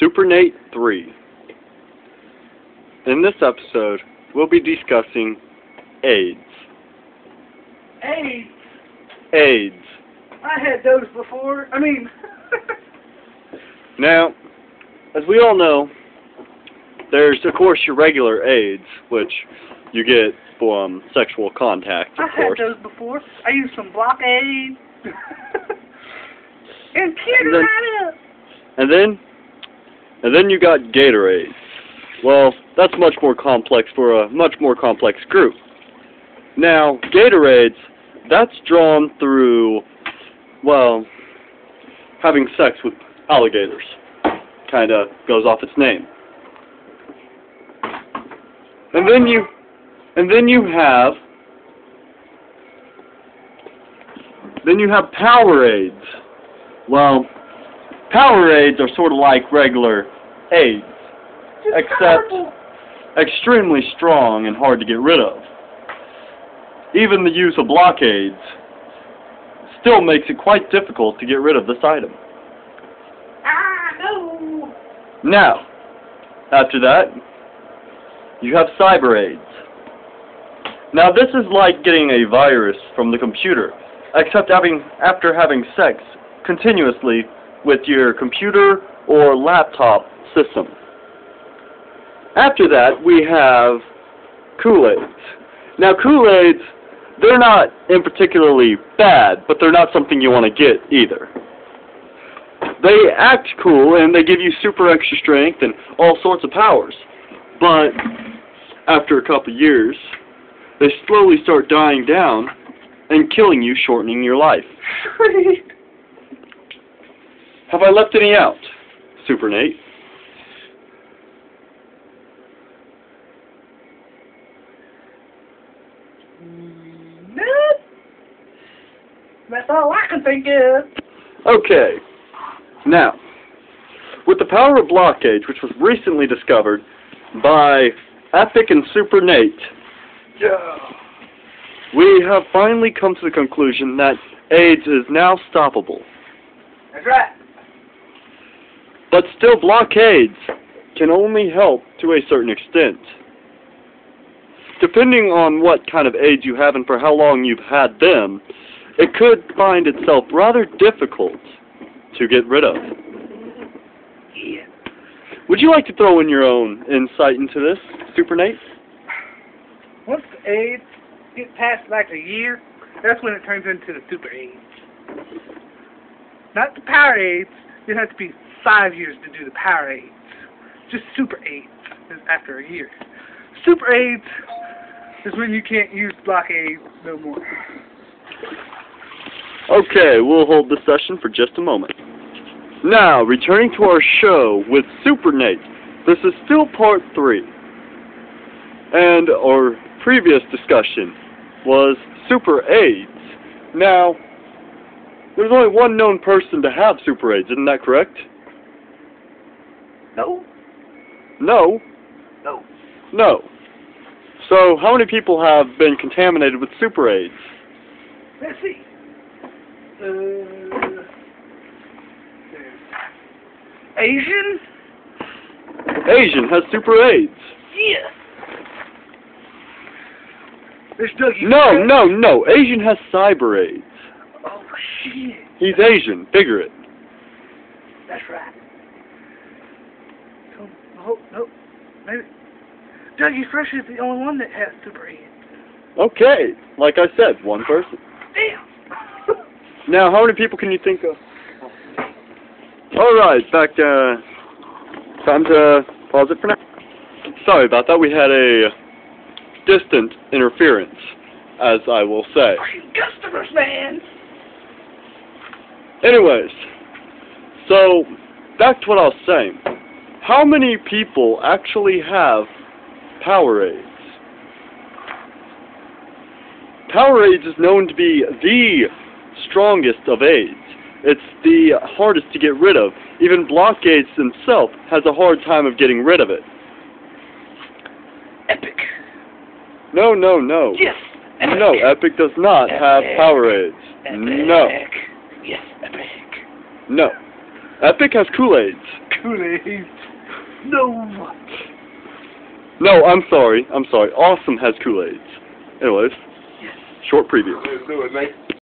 Super Nate 3. In this episode, we'll be discussing AIDS. AIDS. AIDS. I had those before. I mean, Now, as we all know, there's of course your regular AIDS, which you get from sexual contact, of I had those before. I used some blockade. and And then- And then, and then you got Gatorade. Well, that's much more complex for a much more complex group. Now, Gatorades, that's drawn through, well, having sex with alligators. Kind of goes off its name. And then you, and then you have, then you have Powerades. Well, Powerades are sort of like regular AIDS, except- extremely strong and hard to get rid of. Even the use of blockades still makes it quite difficult to get rid of this item. Ah, no. Now, after that, you have cyber AIDS. Now this is like getting a virus from the computer, except having after having sex continuously with your computer or laptop system. After that, we have Kool-Aids. Now Kool-Aids, they're not in particularly bad, but they're not something you want to get either. They act cool and they give you super extra strength and all sorts of powers. But after a couple years, they slowly start dying down and killing you, shortening your life. Have I left any out? Super Nate. That's all I can think of. Okay. Now, with the power of blockage, which was recently discovered by Epic and Super Nate, Yeah. we have finally come to the conclusion that AIDS is now stoppable. That's right. But still, blockades can only help to a certain extent. Depending on what kind of AIDS you have and for how long you've had them, it could find itself rather difficult to get rid of. Would you like to throw in your own insight into this, Super Nate? Once AIDS get past like a year, that's when it turns into the super AIDS. Not the power AIDS. It has to be five years to do the power AIDS. Just super AIDS is after a year. Super AIDS is when you can't use blockade no more. Okay, we'll hold this session for just a moment. Now, returning to our show with Super Nate. This is still part three. And our previous discussion was Super AIDS. Now, there's only one known person to have Super aids, isn't that correct? No. No? No. No. So, how many people have been contaminated with Super aids? Let's see. Uh, Asian? Asian has Super 8s. Yeah. No, no, no. Asian has Cyber aids. He's Asian. Figure it. That's right. So, oh, no. Maybe. Dougie Fresh is the only one that has super AIDS. Okay. Like I said, one person. Damn. Now, how many people can you think of? Alright, back to... Time to pause it for now. Sorry about that. We had a distant interference, as I will say. Customers, man. Anyways, so, back to what I was saying. How many people actually have Powerades? Powerades is known to be the strongest of AIDS. It's the hardest to get rid of. Even Blockades himself has a hard time of getting rid of it. Epic. No, no, no. Yes. Epic. No, Epic does not have Epic. Powerades. Epic. No. No. Epic has Kool-Aids. Kool-Aid. No. No, I'm sorry. I'm sorry. Awesome has Kool-Aids. Anyways, short preview. Let's do it, mate.